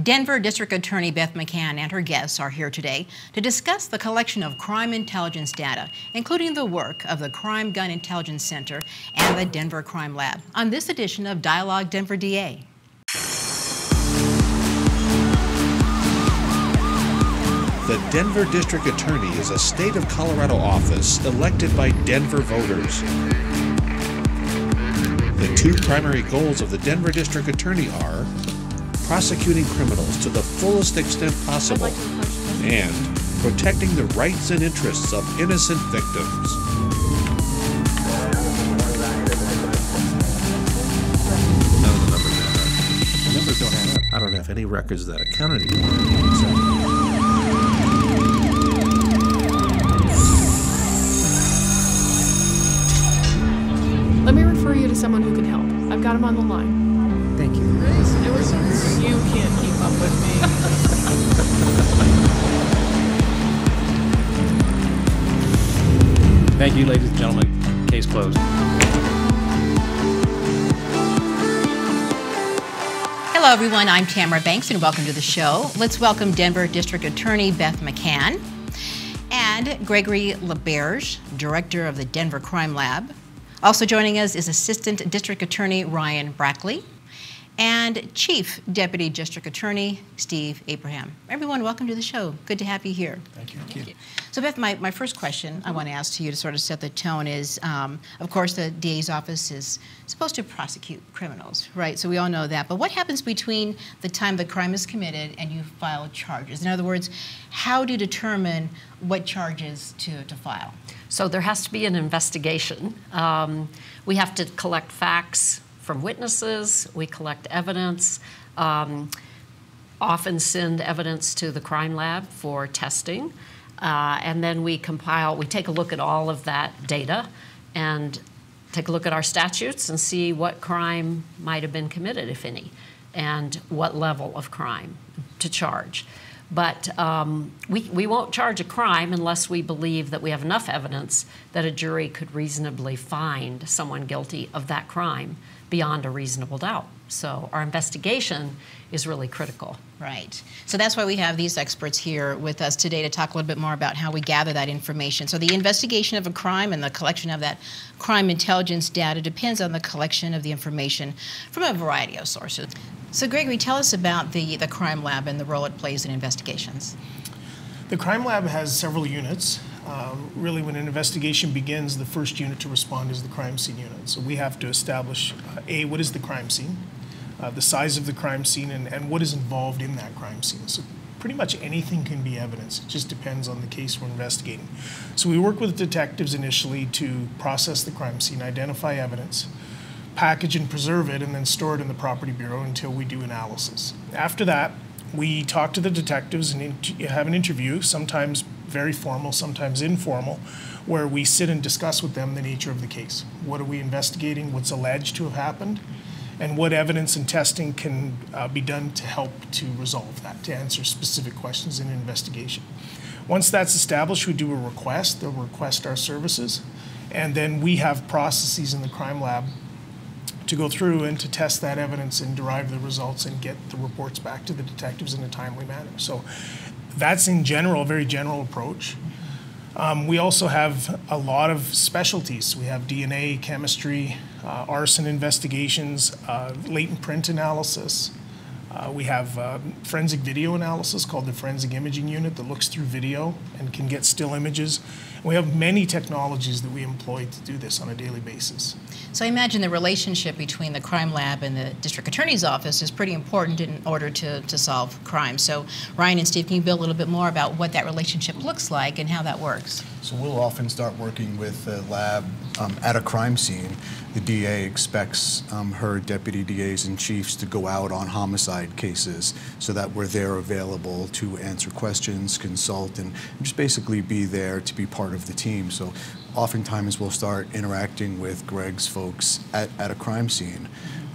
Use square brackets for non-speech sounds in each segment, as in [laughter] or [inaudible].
Denver District Attorney Beth McCann and her guests are here today to discuss the collection of crime intelligence data, including the work of the Crime Gun Intelligence Center and the Denver Crime Lab, on this edition of Dialogue Denver DA. The Denver District Attorney is a state of Colorado office elected by Denver voters. The two primary goals of the Denver District Attorney are prosecuting criminals to the fullest extent possible and protecting the rights and interests of innocent victims. None of the numbers add up. The numbers don't add up. I don't have any records that account anymore. So, Let me refer you to someone who can help. I've got him on the line. Thank you. It was you can't keep up with me. Thank you, ladies and gentlemen. Case closed. Hello, everyone. I'm Tamara Banks, and welcome to the show. Let's welcome Denver District Attorney Beth McCann and Gregory LaBerge, Director of the Denver Crime Lab. Also joining us is Assistant District Attorney Ryan Brackley and Chief Deputy District Attorney Steve Abraham. Everyone, welcome to the show. Good to have you here. thank you. Thank you. So, Beth, my, my first question I want to ask to you to sort of set the tone is um, of course, the DA's office is supposed to prosecute criminals, right? So, we all know that. But what happens between the time the crime is committed and you file charges? In other words, how do you determine what charges to, to file? So there has to be an investigation. Um, we have to collect facts from witnesses, we collect evidence, um, often send evidence to the crime lab for testing, uh, and then we compile, we take a look at all of that data and take a look at our statutes and see what crime might have been committed, if any, and what level of crime to charge. But um, we, we won't charge a crime unless we believe that we have enough evidence that a jury could reasonably find someone guilty of that crime beyond a reasonable doubt. So our investigation is really critical. Right. So that's why we have these experts here with us today to talk a little bit more about how we gather that information. So the investigation of a crime and the collection of that crime intelligence data depends on the collection of the information from a variety of sources. So Gregory, tell us about the, the crime lab and the role it plays in investigations. The crime lab has several units. Um, really, when an investigation begins, the first unit to respond is the crime scene unit. So we have to establish uh, A, what is the crime scene, uh, the size of the crime scene, and, and what is involved in that crime scene. So pretty much anything can be evidence. It just depends on the case we're investigating. So we work with detectives initially to process the crime scene, identify evidence, package and preserve it, and then store it in the property bureau until we do analysis. After that, we talk to the detectives and have an interview, sometimes very formal, sometimes informal, where we sit and discuss with them the nature of the case. What are we investigating? What's alleged to have happened? And what evidence and testing can uh, be done to help to resolve that, to answer specific questions in an investigation. Once that's established, we do a request. They'll request our services. And then we have processes in the crime lab to go through and to test that evidence and derive the results and get the reports back to the detectives in a timely manner. So that's in general a very general approach. Um, we also have a lot of specialties. We have DNA, chemistry, uh, arson investigations, uh, latent print analysis. Uh, we have uh, forensic video analysis called the forensic imaging unit that looks through video and can get still images. We have many technologies that we employ to do this on a daily basis. So I imagine the relationship between the crime lab and the district attorney's office is pretty important in order to, to solve crime. So Ryan and Steve, can you build a little bit more about what that relationship looks like and how that works? So we'll often start working with the lab um, at a crime scene. The DA expects um, her deputy DAs and chiefs to go out on homicide cases so that we're there available to answer questions, consult, and just basically be there to be part of the team. So oftentimes we'll start interacting with Greg's folks at, at a crime scene.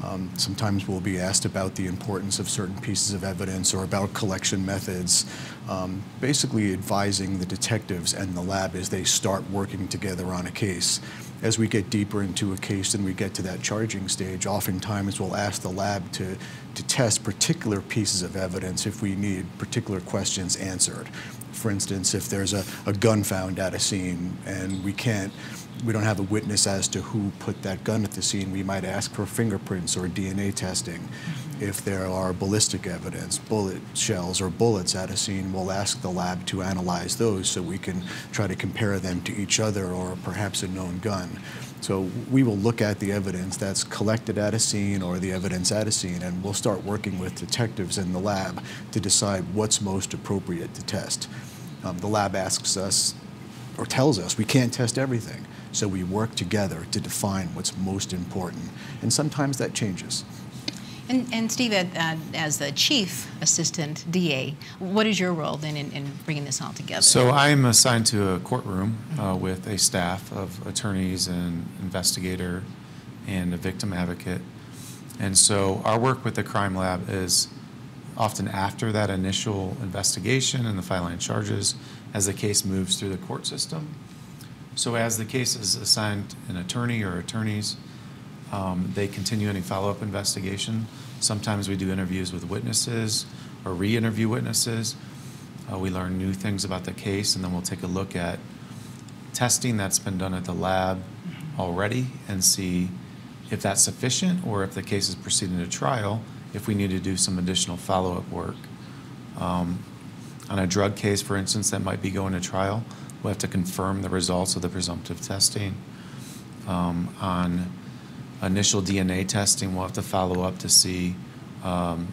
Um, sometimes we'll be asked about the importance of certain pieces of evidence or about collection methods, um, basically advising the detectives and the lab as they start working together on a case. as we get deeper into a case and we get to that charging stage, oftentimes we'll ask the lab to, to test particular pieces of evidence if we need particular questions answered. For instance, if there's a, a gun found at a scene and we can't we don't have a witness as to who put that gun at the scene, we might ask for fingerprints or DNA testing. If there are ballistic evidence, bullet shells or bullets at a scene, we'll ask the lab to analyze those so we can try to compare them to each other or perhaps a known gun. So we will look at the evidence that's collected at a scene or the evidence at a scene, and we'll start working with detectives in the lab to decide what's most appropriate to test. Um, the lab asks us or tells us we can't test everything. So we work together to define what's most important. And sometimes that changes. And, and Steve, uh, as the chief assistant DA, what is your role then in, in bringing this all together? So I'm assigned to a courtroom uh, with a staff of attorneys and investigator and a victim advocate. And so our work with the crime lab is often after that initial investigation and the filing of charges as the case moves through the court system. So as the case is assigned an attorney or attorneys, um, they continue any follow-up investigation. Sometimes we do interviews with witnesses or re-interview witnesses. Uh, we learn new things about the case, and then we'll take a look at testing that's been done at the lab already and see if that's sufficient or if the case is proceeding to trial, if we need to do some additional follow-up work. Um, on a drug case, for instance, that might be going to trial, we have to confirm the results of the presumptive testing. Um, on initial DNA testing, we'll have to follow up to see um,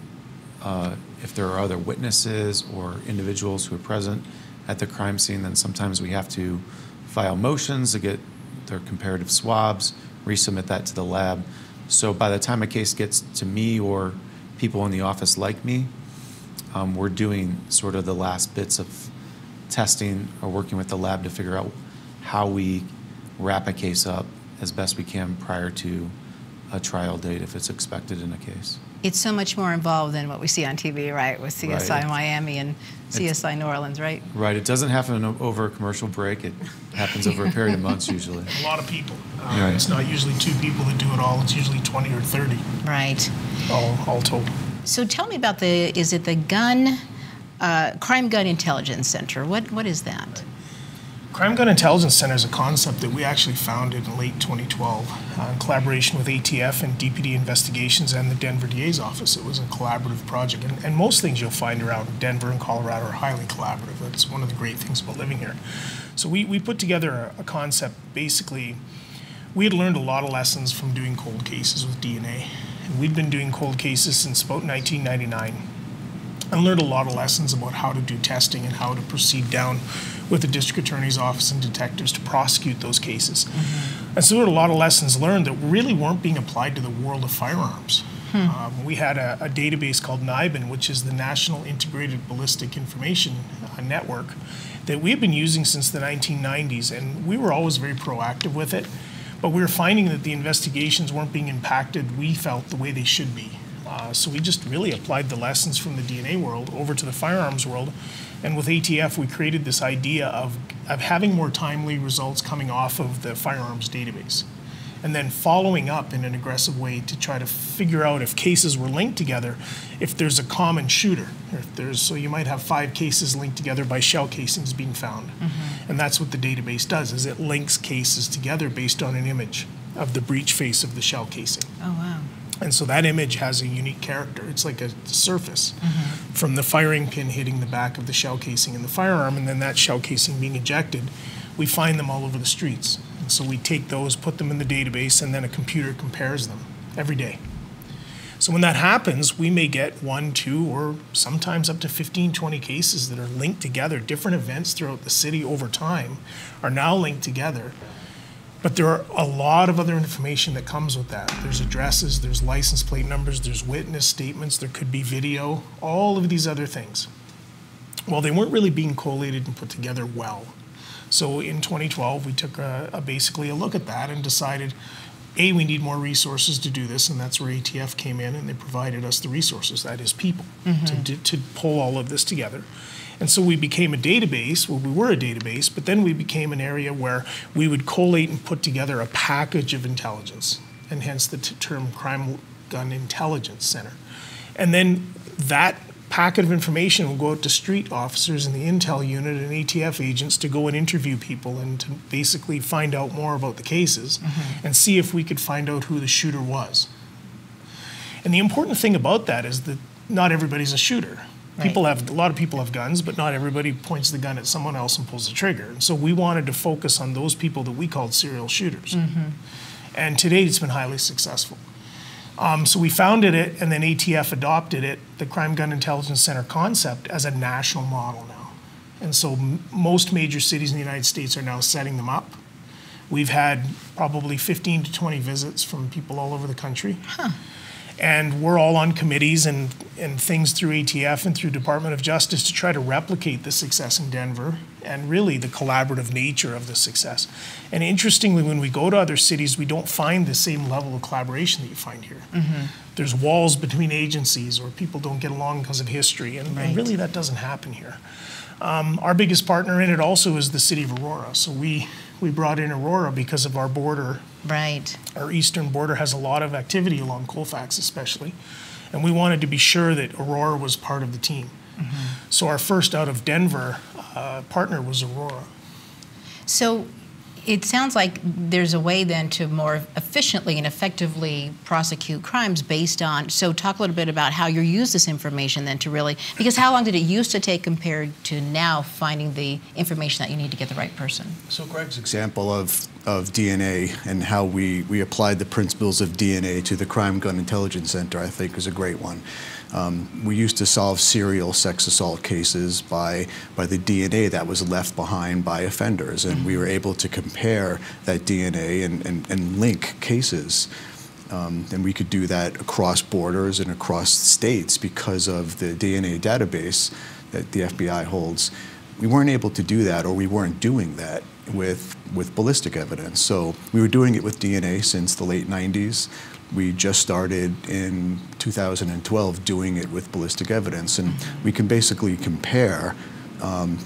uh, if there are other witnesses or individuals who are present at the crime scene. Then sometimes we have to file motions to get their comparative swabs, resubmit that to the lab. So by the time a case gets to me or people in the office like me, um, we're doing sort of the last bits of testing or working with the lab to figure out how we wrap a case up as best we can prior to a trial date if it's expected in a case. It's so much more involved than what we see on TV, right? With CSI Right. Miami and CSI New Orleans, right? Right, it doesn't happen over a commercial break. It happens over a [laughs] period of months usually. A lot of people. Uh, Right. It's not usually two people that do it all. It's usually 20 or 30, Right. all, all told. So tell me about the, is it the gun, uh, Crime Gun Intelligence Center? What, what is that? Crime Gun Intelligence Center is a concept that we actually founded in late 2012 uh, in collaboration with ATF and DPD Investigations and the Denver DA's office. It was a collaborative project. And, and most things you'll find around Denver and Colorado are highly collaborative. That's one of the great things about living here. So we, we put together a, a concept basically. We had learned a lot of lessons from doing cold cases with DNA. And we'd been doing cold cases since about 1999 and learned a lot of lessons about how to do testing and how to proceed down with the district attorney's office and detectives to prosecute those cases. And so there were a lot of lessons learned that really weren't being applied to the world of firearms. Um, we had a, a database called NIBIN, which is the National Integrated Ballistic Information uh, Network, that we had been using since the 1990s, and we were always very proactive with it. But we were finding that the investigations weren't being impacted, we felt, the way they should be. Uh, so we just really applied the lessons from the DNA world over to the firearms world. And with ATF, we created this idea of, of having more timely results coming off of the firearms database. And then following up in an aggressive way to try to figure out if cases were linked together, if there's a common shooter. If there's, so you might have five cases linked together by shell casings being found. And that's what the database does, is it links cases together based on an image of the breech face of the shell casing. Oh, wow. And so that image has a unique character. It's like a surface mm-hmm. from the firing pin hitting the back of the shell casing in the firearm, and then that shell casing being ejected. We find them all over the streets. And so we take those, put them in the database, and then a computer compares them every day. So when that happens, we may get one, two, or sometimes up to 15, 20 cases that are linked together. Different events throughout the city over time are now linked together. But there are a lot of other information that comes with that. There's addresses, there's license plate numbers, there's witness statements, there could be video, all of these other things. Well, they weren't really being collated and put together well. So in 2012, we took a, a basically a look at that and decided A, we need more resources to do this, and that's where ATF came in and they provided us the resources, that is people, mm-hmm. to, to, to pull all of this together. And so we became a database, well, we were a database, but then we became an area where we would collate and put together a package of intelligence, and hence the term Crime Gun Intelligence Center. And then that packet of information will go out to street officers in the intel unit and ATF agents to go and interview people and to basically find out more about the cases mm-hmm. and see if we could find out who the shooter was. And the important thing about that is that not everybody's a shooter. People have a lot of people have guns, but not everybody points the gun at someone else and pulls the trigger. And so we wanted to focus on those people that we called serial shooters. And to date, it's been highly successful. Um, so we founded it, and then ATF adopted it, the Crime Gun Intelligence Center concept, as a national model now. And so m- most major cities in the United States are now setting them up. We've had probably 15 to 20 visits from people all over the country. And we're all on committees and, and things through ATF and through Department of Justice to try to replicate the success in Denver and really the collaborative nature of the success. And interestingly, when we go to other cities, we don't find the same level of collaboration that you find here. There's walls between agencies or people don't get along because of history, and, and really that doesn't happen here. Um, our biggest partner in it also is the city of Aurora. So we, we brought in Aurora because of our border Right. our eastern border has a lot of activity along Colfax especially, and we wanted to be sure that Aurora was part of the team. So our first out of Denver uh, partner was Aurora. So it sounds like there's a way then to more efficiently and effectively prosecute crimes based on. So talk a little bit about how you use this information then to really, because how long did it used to take compared to now finding the information that you need to get the right person? So Greg's example of, of DNA and how we, we applied the principles of DNA to the Crime Gun Intelligence Center, I think is a great one. Um, we used to solve serial sex assault cases by, by the DNA that was left behind by offenders, and we were able to compare that DNA and, and, and link cases. Um, and we could do that across borders and across states because of the DNA database that the FBI holds. We weren't able to do that, or we weren't doing that with, with ballistic evidence. So we were doing it with DNA since the late 90s. We just started in 2012 doing it with ballistic evidence, and we can basically compare um,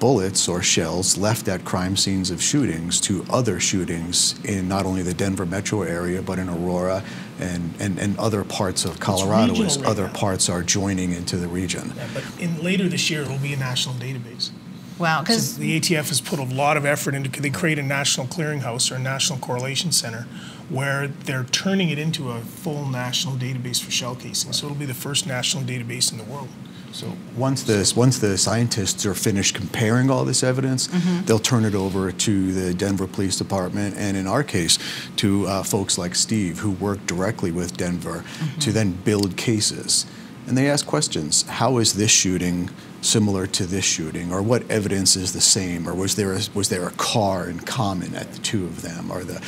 bullets or shells left at crime scenes of shootings to other shootings in not only the Denver metro area, but in Aurora and, and, and other parts of Colorado as right other now. parts are joining into the region. Yeah, but in later this year, it'll be a national database. Wow, So because the ATF has put a lot of effort into. They create a national clearinghouse or a national correlation center, where they're turning it into a full national database for shell casing. So it'll be the first national database in the world. So once the, once the scientists are finished comparing all this evidence, they'll turn it over to the Denver Police Department, and in our case, to uh, folks like Steve, who work directly with Denver, to then build cases. And they ask questions. How is this shooting similar to this shooting? Or what evidence is the same? Or was there a, was there a car in common at the two of them? Are the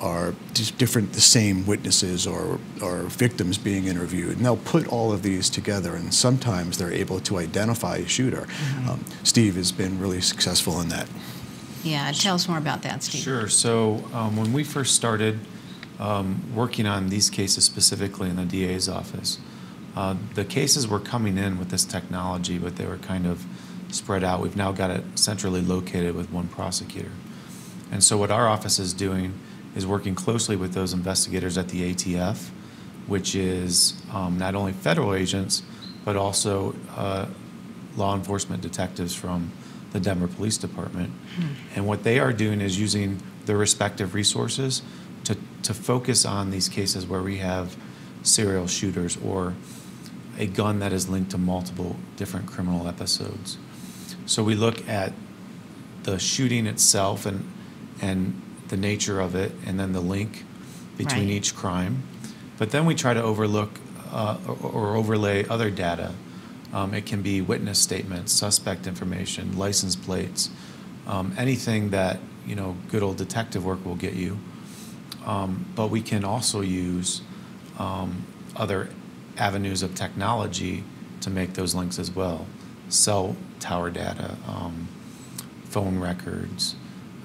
are just different, the same witnesses or, or victims being interviewed. And they'll put all of these together, and sometimes they're able to identify a shooter. Um, Steve has been really successful in that. yeah, tell us more about that, Steve. Sure. So um, when we first started um, working on these cases specifically in the DA's office, uh, the cases were coming in with this technology, but they were kind of spread out. We've now got it centrally located with one prosecutor. And so what our office is doing is working closely with those investigators at the ATF, which is um, not only federal agents, but also uh, law enforcement detectives from the Denver Police Department. And what they are doing is using their respective resources to, to focus on these cases where we have serial shooters or a gun that is linked to multiple different criminal episodes. So we look at the shooting itself and, and the nature of it, and then the link between Right. each crime. But then we try to overlook uh, or, or overlay other data. Um, it can be witness statements, suspect information, license plates, um, anything that you know good old detective work will get you. Um, but we can also use um, other avenues of technology to make those links as well. Cell tower data, um, phone records,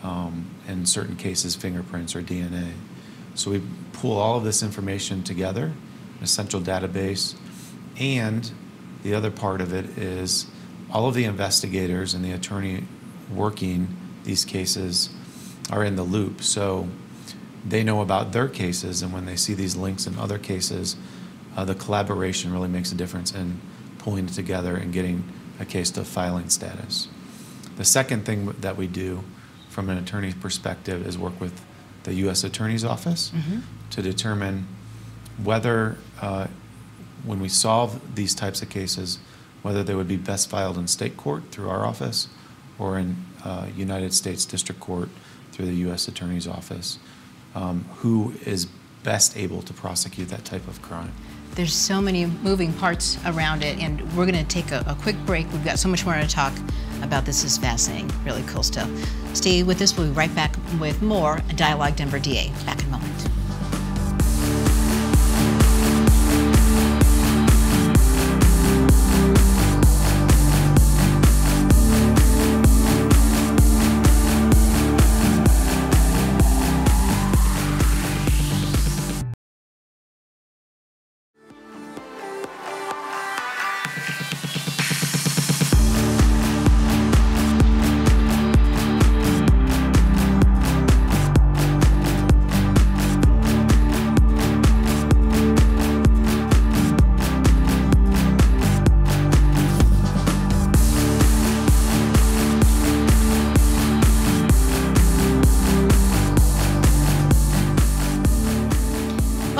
um, in certain cases, fingerprints or DNA. So we pull all of this information together a central database. And the other part of it is all of the investigators and the attorney working these cases are in the loop. So they know about their cases, and when they see these links in other cases, uh, the collaboration really makes a difference in pulling it together and getting a case to filing status. The second thing that we do from an attorney's perspective is work with the U.S. Attorney's Office to determine whether, uh, when we solve these types of cases, whether they would be best filed in state court through our office or in uh, United States District Court through the U.S. Attorney's Office, um, who is best able to prosecute that type of crime. There's so many moving parts around it, and we're going to take a, a quick break. We've got so much more to talk about. This is fascinating, really cool stuff. Stay with us. We'll be right back with more Dialogue Denver DA. Back in a moment.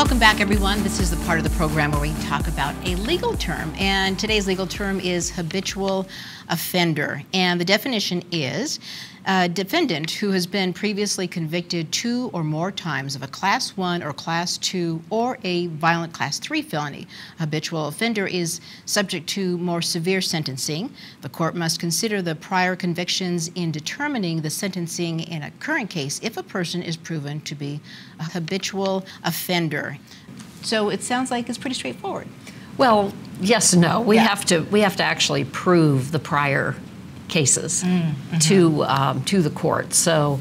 Welcome back, everyone. This is the part of the program where we talk about a legal term. And today's legal term is habitual offender. And the definition is a defendant who has been previously convicted two or more times of a Class 1 or Class 2 or a violent Class 3 felony. A habitual offender is subject to more severe sentencing. The court must consider the prior convictions in determining the sentencing in a current case if a person is proven to be a habitual offender. So it sounds like it's pretty straightforward. Well, yes and no. We Yeah. have to we have to actually prove the prior cases Mm-hmm. to um, to the court. So,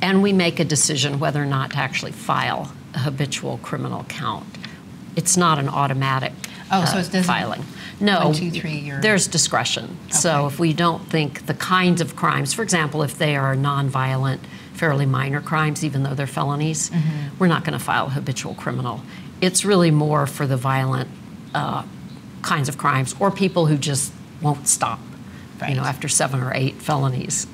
and we make a decision whether or not to actually file a habitual criminal count. It's not an automatic Oh, so uh, it doesn't- filing. No, One, two, three, you're- there's discretion. So if we don't think the kinds of crimes, for example, if they are nonviolent, fairly minor crimes, even though they're felonies, Mm-hmm. we're not going to file a habitual criminal. It's really more for the violent uh, kinds of crimes or people who just won't stop. You know, after seven or eight felonies.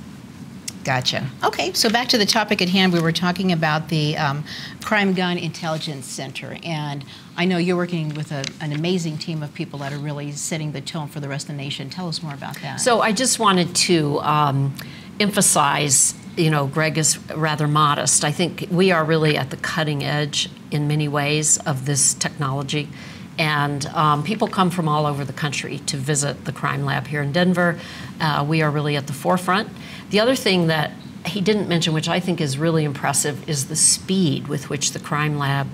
Gotcha. Okay, so back to the topic at hand. We were talking about the um, Crime Gun Intelligence Center, and I know you're working with a, an amazing team of people that are really setting the tone for the rest of the nation. Tell us more about that. So I just wanted to um, emphasize, you know, Greg is rather modest. I think we are really at the cutting edge in many ways of this technology. And um, people come from all over the country to visit the crime lab here in Denver. Uh, we are really at the forefront. The other thing that he didn't mention, which I think is really impressive, is the speed with which the crime lab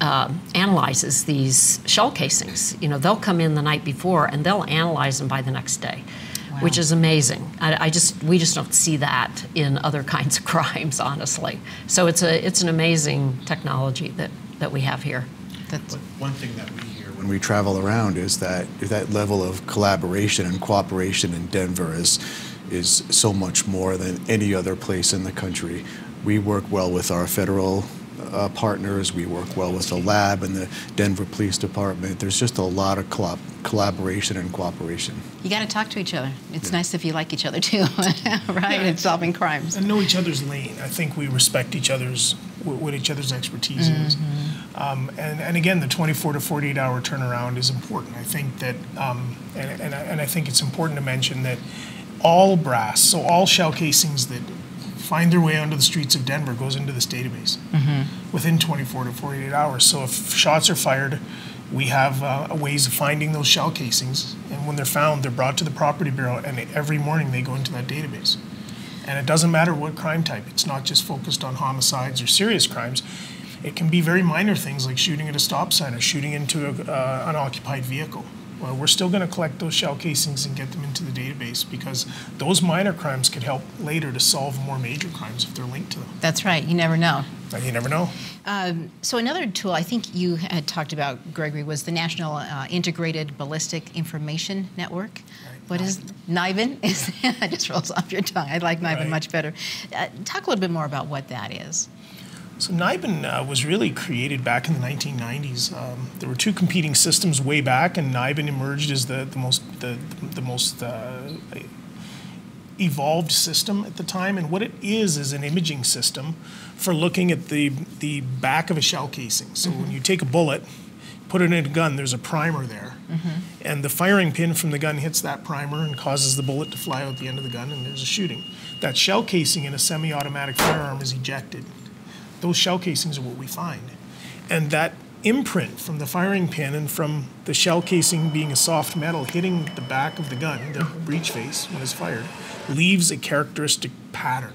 um, analyzes these shell casings. You know, they'll come in the night before and they'll analyze them by the next day, which is amazing. I, I just we just don't see that in other [laughs] kinds of crimes, honestly. So it's a it's an amazing technology that that we have here. That's, One thing that we hear when we travel around is that that level of collaboration and cooperation in Denver is is so much more than any other place in the country. We work well with our federal uh, partners. We work well with the lab and the Denver Police Department. There's just a lot of collab- collaboration and cooperation. you got to talk to each other. It's nice if you like each other too, [laughs] right? In solving crimes. and know each other's lane. I think we respect each other's what each other's expertise is. Um, and, and again, the 24 to 48 hour turnaround is important. I think that, um, and, and, I, and I think it's important to mention that all brass, so all shell casings that find their way onto the streets of Denver goes into this database within 24 to 48 hours. So if shots are fired, we have uh, ways of finding those shell casings, and when they're found, they're brought to the property bureau, and every morning they go into that database. And it doesn't matter what crime type. It's not just focused on homicides or serious crimes. It can be very minor things like shooting at a stop sign or shooting into a, uh, an occupied vehicle. Well, we're still going to collect those shell casings and get them into the database because those minor crimes could help later to solve more major crimes if they're linked to them. That's right. You never know. You never know. Um, so another tool I think you had talked about, Gregory, was the National uh, Integrated Ballistic Information Network. What is NIBIN? [laughs] Is that just rolls off your tongue? I like NIBIN Right. much better. Uh, talk a little bit more about what that is. So NIBIN uh, was really created back in the 1990s. Um, there were two competing systems way back, and NIBIN emerged as the, the most the, the most uh, evolved system at the time. And what it is is an imaging system for looking at the the back of a shell casing. So when you take a bullet, put it in a gun, there's a primer there, and the firing pin from the gun hits that primer and causes the bullet to fly out the end of the gun, and there's a shooting. That shell casing in a semi-automatic firearm is ejected those shell casings are what we find. And that imprint from the firing pin and from the shell casing being a soft metal hitting the back of the gun, the breech face, when it's fired, leaves a characteristic pattern.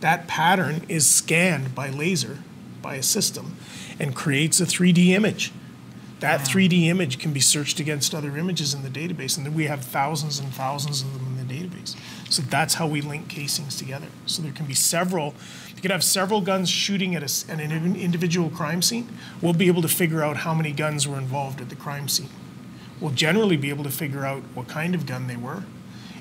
That pattern is scanned by laser, by a system, and creates a 3D image. That 3D image can be searched against other images in the database, and then we have thousands and thousands of them in the database. So that's how we link casings together. So there can be several, you could have several guns shooting at, a at an individual crime scene. We'll be able to figure out how many guns were involved at the crime scene. We'll generally be able to figure out what kind of gun they were,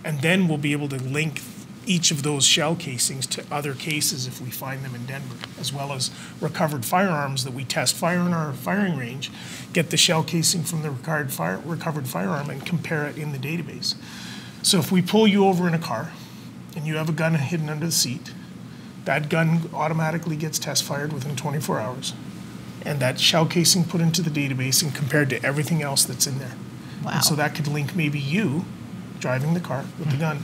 and then we'll be able to link each of those shell casings to other cases if we find them in Denver, as well as recovered firearms that we test fire in our firing range, get the shell casing from the recovered, fire, recovered firearm and compare it in the database. So if we pull you over in a car and you have a gun hidden under the seat, that gun automatically gets test fired within 24 hours. And that shell casing put into the database and compared to everything else that's in there. Wow. And so that could link maybe you driving the car with the gun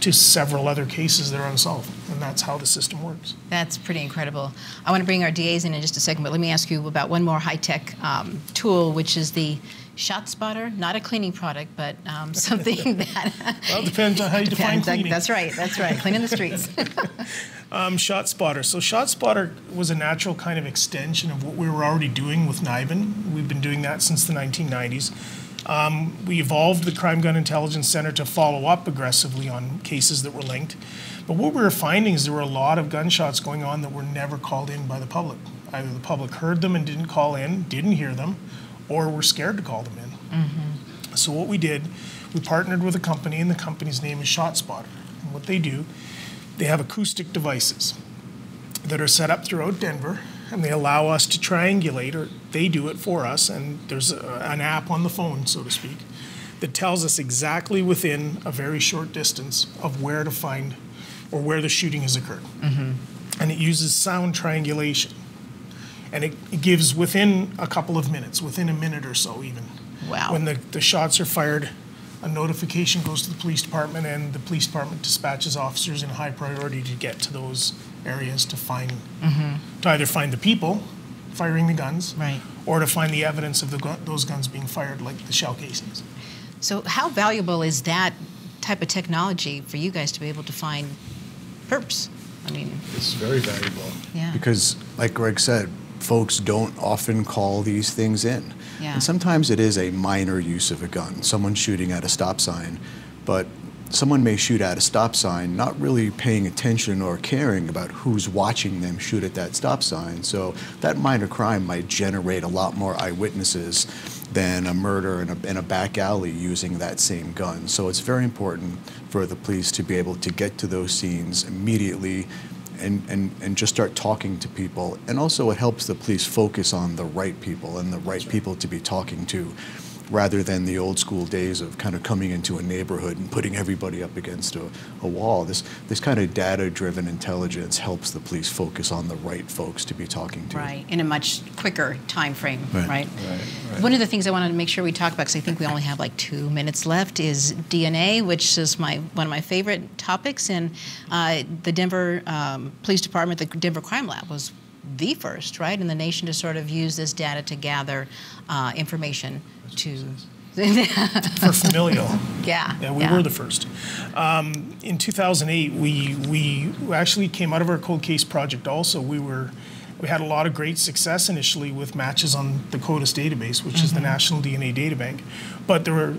to several other cases that are unsolved. And that's how the system works. That's pretty incredible. I want to bring our DAs in in just a second, but let me ask you about one more high-tech um, tool, which is the Shot Spotter. Not a cleaning product, but um, [laughs] something [laughs] that. Well, it depends on how you [laughs] define Depends, cleaning. That's right. That's right. Cleaning the streets. Um, Shot Spotter. So Shot Spotter was a natural kind of extension of what we were already doing with NIBIN. We've been doing that since the 1990s. Um, we evolved the Crime Gun Intelligence Center to follow up aggressively on cases that were linked. But what we were finding is there were a lot of gunshots going on that were never called in by the public. Either the public heard them and didn't call in, didn't hear them, or were scared to call them in. So what we did, we partnered with a company, and the company's name is ShotSpotter. And what they do, they have acoustic devices that are set up throughout Denver, and they allow us to triangulate, or they do it for us. And there's a, an app on the phone, so to speak, that tells us exactly within a very short distance of where to find or where the shooting has occurred. Mm-hmm. And it uses sound triangulation. And it, it gives within a couple of minutes, within a minute or so, even. Wow. When the, the shots are fired, a notification goes to the police department, and the police department dispatches officers in high priority to get to those areas to find, mm-hmm. to either find the people firing the guns, Right. or to find the evidence of the gun, those guns being fired, like the shell casings. So, how valuable is that type of technology for you guys to be able to find perps? I mean, It's very valuable. Yeah. Because, like Greg said, folks don't often call these things in. Yeah. And sometimes it is a minor use of a gun, someone shooting at a stop sign, but someone may shoot at a stop sign not really paying attention or caring about who's watching them shoot at that stop sign. So that minor crime might generate a lot more eyewitnesses than a murder in a, in a back alley using that same gun. So it's very important for the police to be able to get to those scenes immediately and, and, and just start talking to people. And also, it helps the police focus on the right people and the right people to be talking to, rather than the old school days of kind of coming into a neighborhood and putting everybody up against a, a wall. This, this kind of data driven intelligence helps the police focus on the right folks to be talking to. right, in a much quicker time frame, right? Right. Right. One of the things I wanted to make sure we talk about, because I think we only have like two minutes left, is DNA, which is my one of my favorite topics. And uh, the Denver um, Police Department, the Denver Crime Lab, was the first, right, in the nation to sort of use this data to gather uh, information to. For familial. [laughs] yeah. Yeah, we were the first. Um, in 2008, we we actually came out of our cold case project. Also, we were We had a lot of great success initially with matches on the CODIS database, which is the National DNA Data Bank. But there were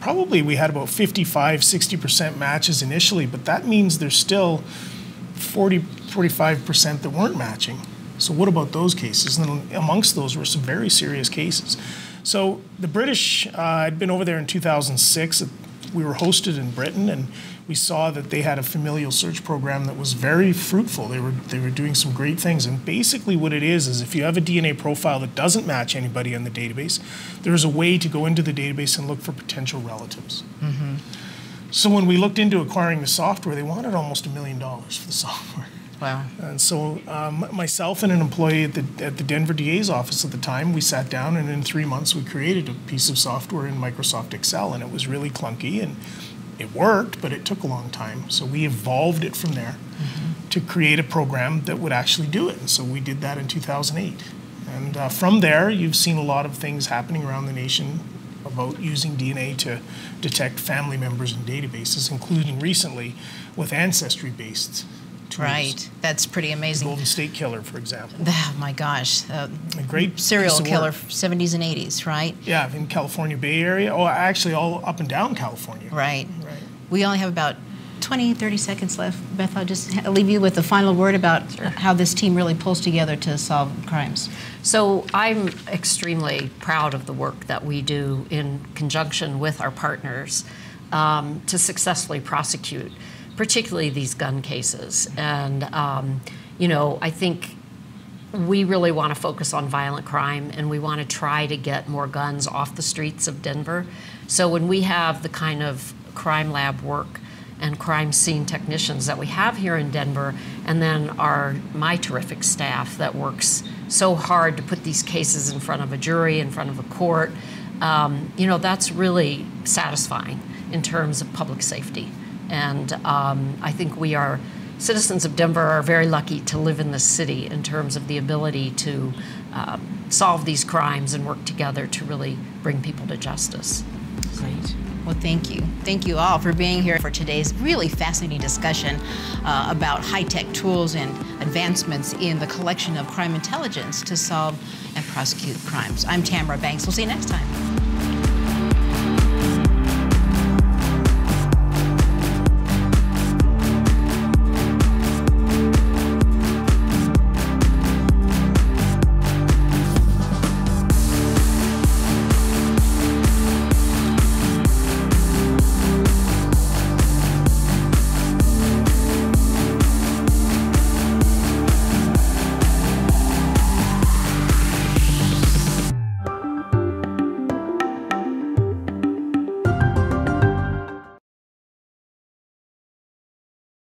probably we had about 55, 60% matches initially, but that means there's still 40, 45% that weren't matching. So what about those cases? And amongst those were some very serious cases. So the British, uh, I'd been over there in 2006. We were hosted in Britain, and we saw that they had a familial search program that was very fruitful. They were they were doing some great things. And basically, what it is is if you have a DNA profile that doesn't match anybody in the database, there is a way to go into the database and look for potential relatives. So when we looked into acquiring the software, they wanted almost a million dollars for the [laughs] software. Wow. And so um, myself and an employee at the, at the Denver DA's office at the time, we sat down and in three months we created a piece of software in Microsoft Excel and it was really clunky and it worked, but it took a long time. So we evolved it from there to create a program that would actually do it. And so we did that in 2008. And uh, from there, you've seen a lot of things happening around the nation about using DNA to detect family members in databases, including recently with ancestry-based tools. Right. That's pretty amazing. The Golden State Killer, for example. Oh my gosh. Uh, A great serial piece of killer, 70s and 80s, right? Yeah, in California Bay Area. Oh, actually, all up and down California. Right. Right. We only have about 20, 30 seconds left. Beth, I'll just leave you with the final word about how this team really pulls together to solve crimes. So I'm extremely proud of the work that we do in conjunction with our partners um, to successfully prosecute, particularly these gun cases. And, um, you know, I think we really want to focus on violent crime and we want to try to get more guns off the streets of Denver. So when we have the kind of crime lab work and crime scene technicians that we have here in Denver, and then our my terrific staff that works so hard to put these cases in front of a jury, in front of a court, um, you know, that's really satisfying in terms of public safety. And um, I think we are citizens of Denver are very lucky to live in this city in terms of the ability to um, solve these crimes and work together to really bring people to justice. Great. Well, thank you. Thank you all for being here for today's really fascinating discussion uh, about high tech tools and advancements in the collection of crime intelligence to solve and prosecute crimes. I'm Tamara Banks. We'll see you next time.